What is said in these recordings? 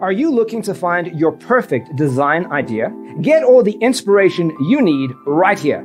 Are you looking to find your perfect design idea? Get all the inspiration you need right here.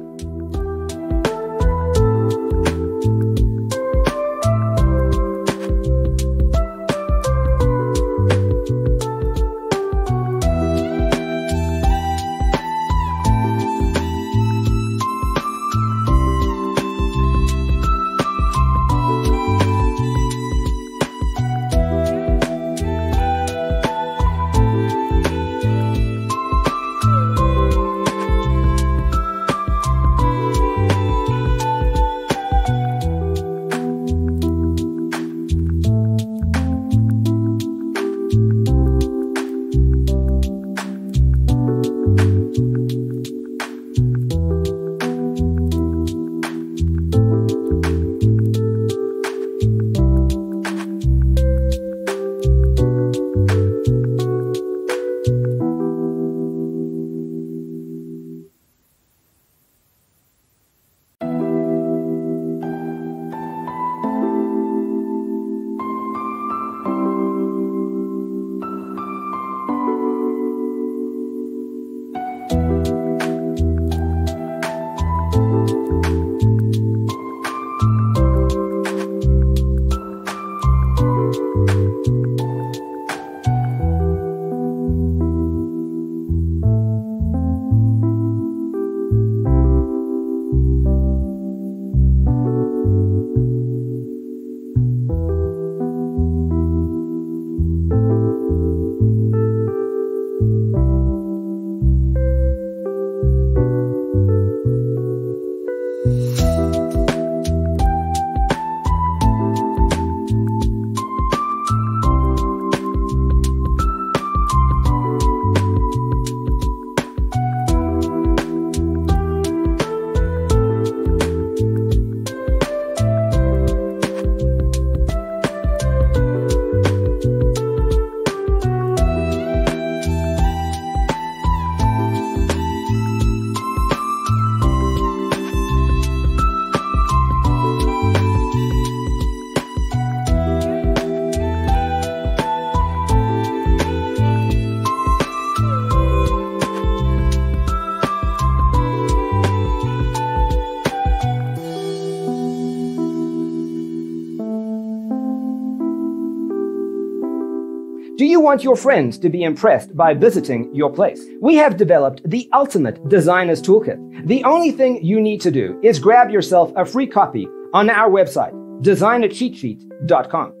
Want your friends to be impressed by visiting your place? We have developed the ultimate designer's toolkit. The only thing you need to do is grab yourself a free copy on our website, designercheatsheet.com.